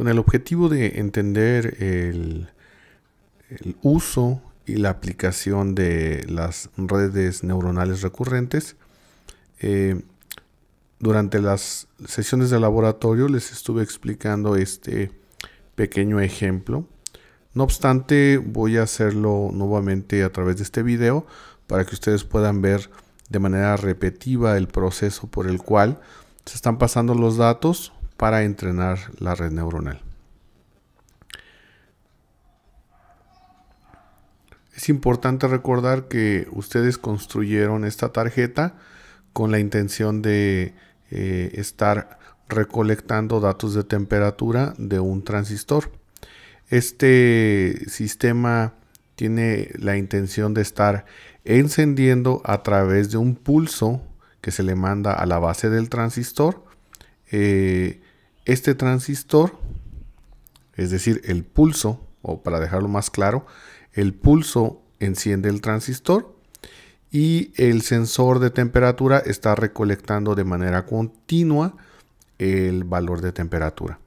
Con el objetivo de entender el, uso y la aplicación de las redes neuronales recurrentes, eh, durante las sesiones de laboratorio les estuve explicando este pequeño ejemplo. No obstante, voy a hacerlo nuevamente a través de este video para que ustedes puedan ver de manera repetitiva el proceso por el cual se están pasando los datos para entrenar la red neuronal. Es importante recordar que ustedes construyeron esta tarjeta con la intención de eh, estar recolectando datos de temperatura de un transistor. Este sistema tiene la intención de estar encendiendo a través de un pulso que se le manda a la base del transistor. Eh, este transistor, es decir, el pulso, o para dejarlo más claro, el pulso enciende el transistor y el sensor de temperatura está recolectando de manera continua el valor de temperatura.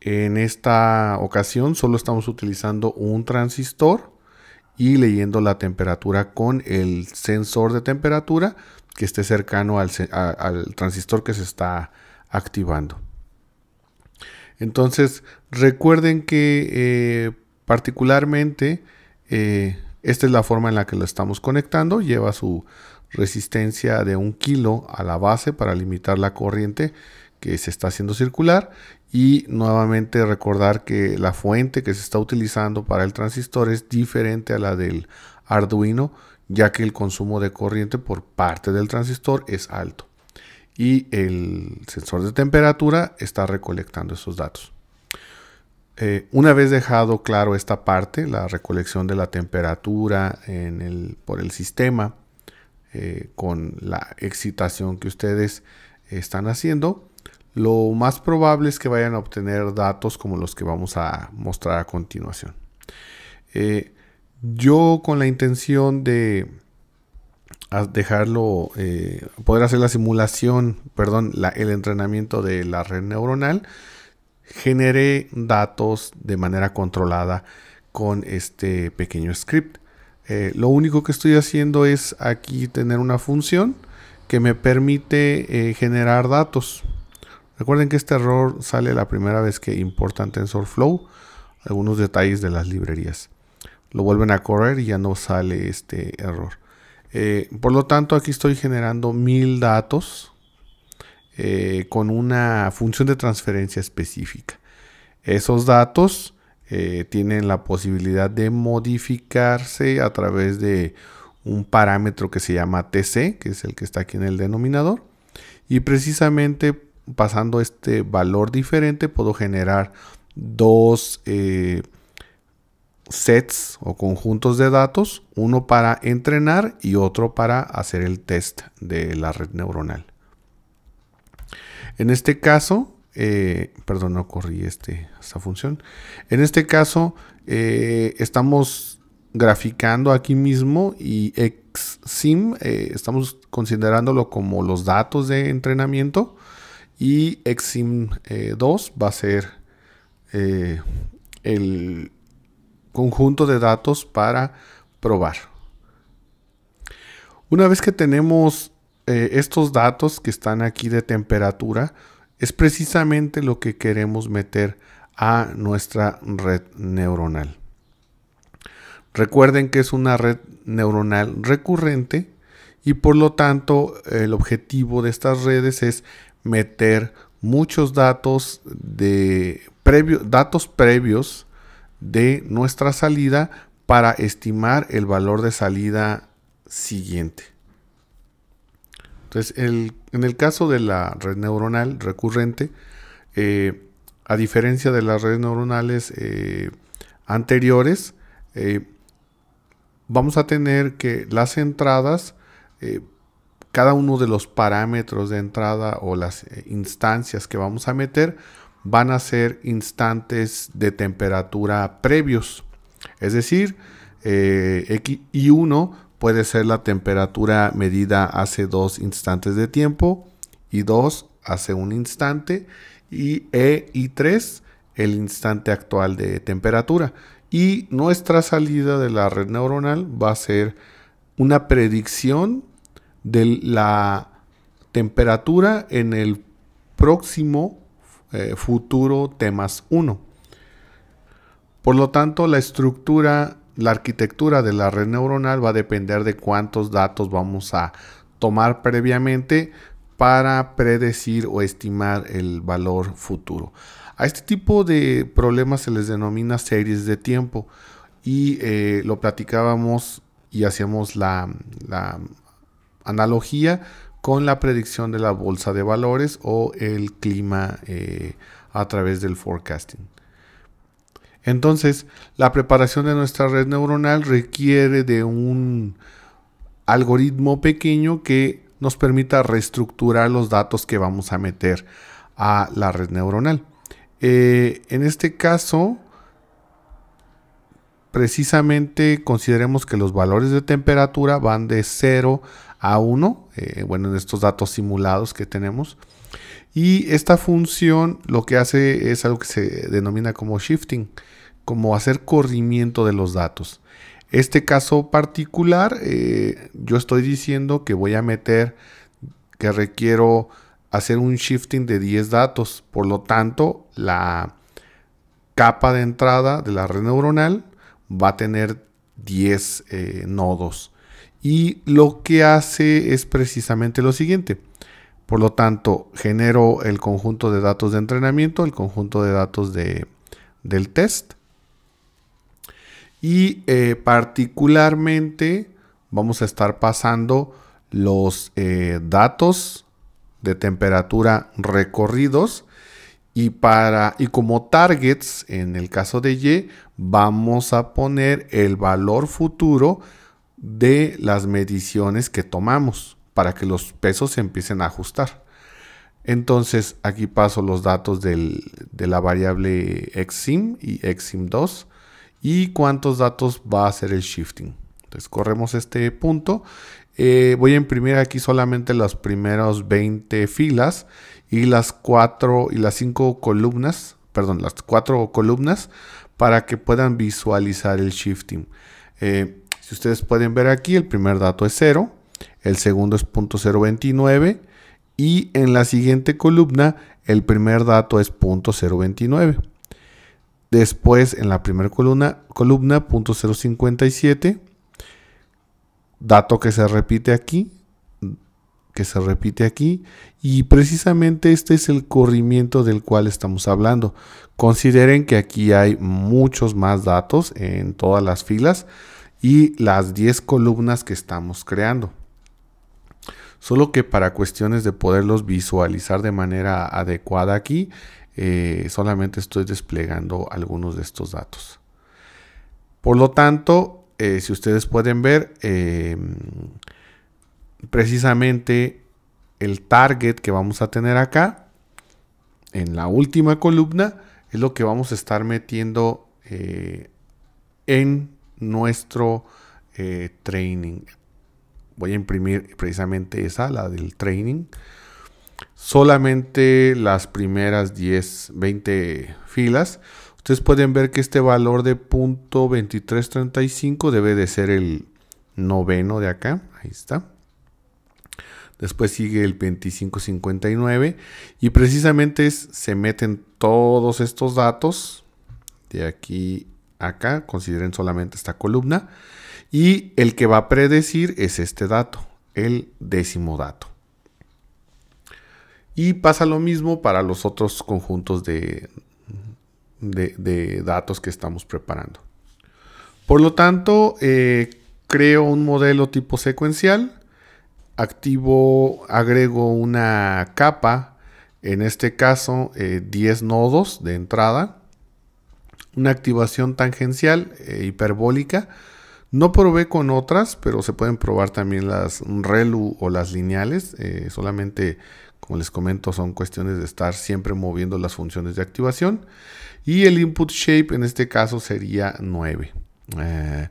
En esta ocasión solo estamos utilizando un transistor y leyendo la temperatura con el sensor de temperatura que esté cercano al, transistor que se está activando. Entonces recuerden que eh, particularmente eh, esta es la forma en la que lo estamos conectando. Lleva su resistencia de un kilo a la base para limitar la corriente que se está haciendo circular y nuevamente recordar que la fuente que se está utilizando para el transistor es diferente a la del Arduino ya que el consumo de corriente por parte del transistor es alto y el sensor de temperatura está recolectando esos datos. Eh, una vez dejado claro esta parte, la recolección de la temperatura por el sistema eh, con la excitación que ustedes están haciendo, lo más probable es que vayan a obtener datos como los que vamos a mostrar a continuación. Eh, yo con la intención de dejarlo, eh, poder hacer la simulación, perdón, el entrenamiento de la red neuronal, generé datos de manera controlada con este pequeño script. Eh, lo único que estoy haciendo es aquí tener una función que me permite generar datos. Recuerden que este error sale la primera vez que importan TensorFlow, algunos detalles de las librerías. Lo vuelven a correr y ya no sale este error. Eh, por lo tanto, aquí estoy generando mil datos eh, con una función de transferencia específica. Esos datos eh, tienen la posibilidad de modificarse a través de un parámetro que se llama TC, que es el que está aquí en el denominador. Y precisamente pasando este valor diferente puedo generar dos sets o conjuntos de datos, uno para entrenar y otro para hacer el test de la red neuronal. En este caso, eh, perdón, no corrí este, esta función. En este caso, eh, estamos graficando aquí mismo y XSIM, estamos considerándolo como los datos de entrenamiento y Exim 2 eh, va a ser eh, el conjunto de datos para probar. Una vez que tenemos eh, estos datos que están aquí de temperatura, es precisamente lo que queremos meter a nuestra red neuronal. Recuerden que es una red neuronal recurrente y por lo tanto el objetivo de estas redes es meter muchos datos de datos previos de nuestra salida para estimar el valor de salida siguiente. Entonces, en el caso de la red neuronal recurrente, eh, a diferencia de las redes neuronales eh, anteriores, eh, vamos a tener que las entradas cada uno de los parámetros de entrada o las instancias que vamos a meter van a ser instantes de temperatura previos. Es decir, eh, I1 puede ser la temperatura medida hace dos instantes de tiempo y 2 hace un instante y E y 3 el instante actual de temperatura. Y nuestra salida de la red neuronal va a ser una predicción de la temperatura en el próximo eh, futuro T 1. Por lo tanto, la estructura, la arquitectura de la red neuronal va a depender de cuántos datos vamos a tomar previamente para predecir o estimar el valor futuro. A este tipo de problemas se les denomina series de tiempo y eh, lo platicábamos y hacíamos la, analogía con la predicción de la bolsa de valores o el clima eh, a través del forecasting. Entonces, la preparación de nuestra red neuronal requiere de un algoritmo pequeño que nos permita reestructurar los datos que vamos a meter a la red neuronal. Eh, en este caso, precisamente consideremos que los valores de temperatura van de 0 a 1, eh, bueno, en estos datos simulados que tenemos. Y esta función lo que hace es algo que se denomina como shifting, como hacer corrimiento de los datos. Este caso particular, eh, yo estoy diciendo que voy a meter, que requiero hacer un shifting de 10 datos. Por lo tanto, la capa de entrada de la red neuronal va a tener 10 eh, nodos. Y lo que hace es precisamente lo siguiente. Por lo tanto, genero el conjunto de datos de entrenamiento, el conjunto de datos de, del test. Y eh, particularmente vamos a estar pasando los eh, datos de temperatura recorridos y para y como targets en el caso de Y vamos a poner el valor futuro de las mediciones que tomamos para que los pesos se empiecen a ajustar. Entonces aquí paso los datos de la variable xsim y xsim2 y cuántos datos va a hacer el shifting. Entonces corremos este punto eh, voy a imprimir aquí solamente las primeras 20 filas y las 4 y las 5 columnas, perdón, las 4 columnas para que puedan visualizar el shifting. Eh, si ustedes pueden ver aquí, el primer dato es 0, el segundo es .029 y en la siguiente columna el primer dato es .029. Después en la primera columna, columna .057 dato que se repite aquí, que se repite aquí, y precisamente este es el corrimiento del cual estamos hablando. Consideren que aquí hay muchos más datos en todas las filas y las 10 columnas que estamos creando. Solo que para cuestiones de poderlos visualizar de manera adecuada aquí, eh, solamente estoy desplegando algunos de estos datos. Por lo tanto, eh, si ustedes pueden ver, em, precisamente el target que vamos a tener acá, en la última columna, es lo que vamos a estar metiendo eh, en nuestro eh, training. Voy a imprimir precisamente esa, la del training. Solamente las primeras 10, 20 filas Ustedes pueden ver que este valor de punto 2335 debe de ser el noveno de acá. Ahí está. Después sigue el 2559 y precisamente se meten todos estos datos de aquí acá. Consideren solamente esta columna. Y el que va a predecir es este dato, el décimo dato. Y pasa lo mismo para los otros conjuntos de, datos que estamos preparando. Por lo tanto, eh, creo un modelo tipo secuencial, activo, agrego una capa, en este caso 10 eh, nodos de entrada, una activación tangencial eh, hiperbólica. No probé con otras, pero se pueden probar también las ReLU o las lineales. solamente, como les comento, son cuestiones de estar siempre moviendo las funciones de activación. Y el input shape en este caso sería 9. Eh,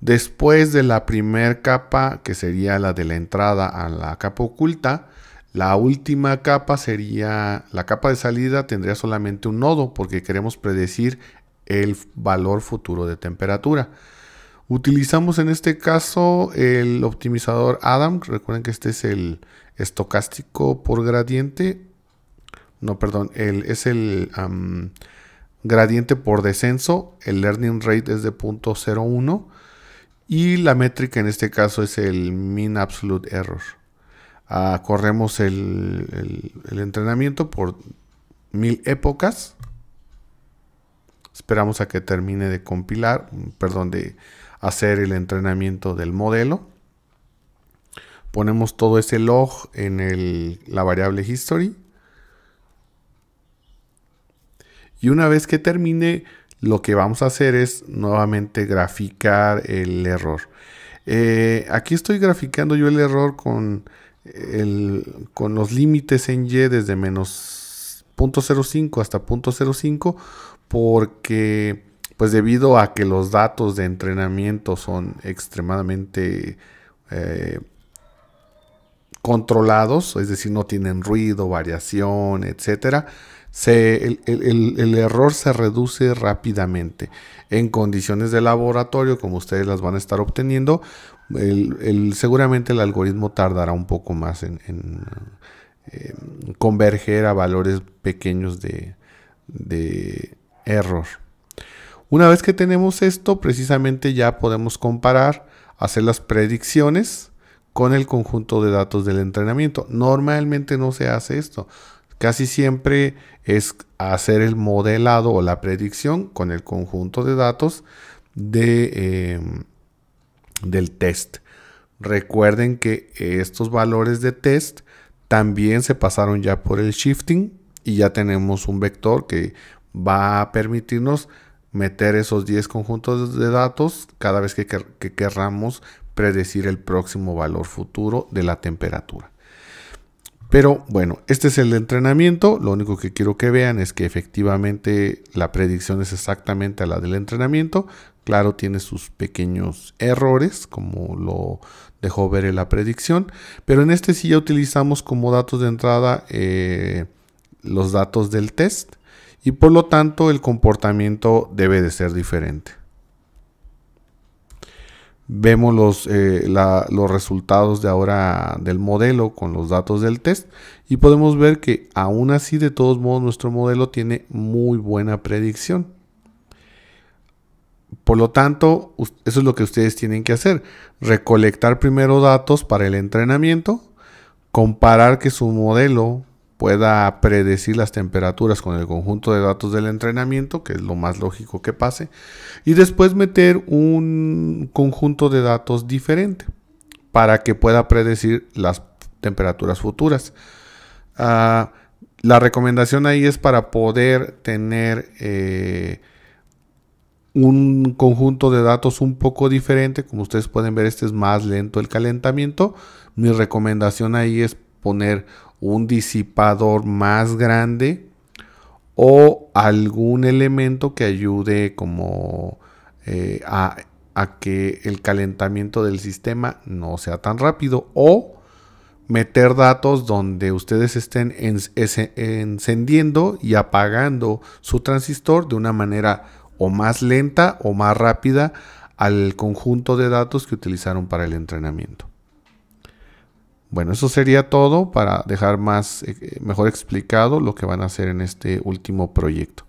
después de la primera capa, que sería la de la entrada a la capa oculta, La última capa sería, la capa de salida tendría solamente un nodo porque queremos predecir el valor futuro de temperatura. Utilizamos en este caso el optimizador Adam. Recuerden que este es el estocástico por gradiente. No, perdón, el, es el gradiente por descenso. El learning rate es de 0.01. Y la métrica en este caso es el mean absolute error. Ah, corremos el, entrenamiento por mil épocas. Esperamos a que termine de compilar, perdón, de hacer el entrenamiento del modelo. Ponemos todo ese log en la variable history. Y una vez que termine, lo que vamos a hacer es nuevamente graficar el error. Eh, aquí estoy graficando yo el error con con los límites en Y desde menos 0.05 hasta 0.05 porque pues debido a que los datos de entrenamiento son extremadamente eh, controlados, es decir, no tienen ruido, variación, etcétera, el, error se reduce rápidamente. En condiciones de laboratorio, como ustedes las van a estar obteniendo, seguramente el algoritmo tardará un poco más en, converger a valores pequeños de, de error. Una vez que tenemos esto, precisamente ya podemos comparar, hacer las predicciones con el conjunto de datos del entrenamiento. Normalmente no se hace esto. Casi siempre es hacer el modelado o la predicción con el conjunto de datos de, em, del test. Recuerden que estos valores de test también se pasaron ya por el shifting y ya tenemos un vector que va a permitirnos meter esos 10 conjuntos de datos cada vez que, que querramos predecir el próximo valor futuro de la temperatura. Pero bueno, este es el entrenamiento. Lo único que quiero que vean es que efectivamente la predicción es exactamente la del entrenamiento. Claro, tiene sus pequeños errores, como lo dejó ver en la predicción. Pero en este sí ya utilizamos como datos de entrada eh, los datos del test. Y por lo tanto el comportamiento debe de ser diferente vemos los, eh, los resultados de ahora del modelo con los datos del test y podemos ver que aún así de todos modos nuestro modelo tiene muy buena predicción. Por lo tanto, eso es lo que ustedes tienen que hacer. Recolectar primero datos para el entrenamiento, comparar que su modelo pueda predecir las temperaturas con el conjunto de datos del entrenamiento, que es lo más lógico que pase, y después meter un conjunto de datos diferente para que pueda predecir las temperaturas futuras. Ah, la recomendación ahí es para poder tener eh, un conjunto de datos un poco diferente. Como ustedes pueden ver, este es más lento el calentamiento. Mi recomendación ahí es poner un disipador más grande o algún elemento que ayude como eh, a, que el calentamiento del sistema no sea tan rápido o meter datos donde ustedes estén encendiendo y apagando su transistor de una manera o más lenta o más rápida al conjunto de datos que utilizaron para el entrenamiento. Bueno, eso sería todo para dejar más eh, mejor explicado lo que van a hacer en este último proyecto.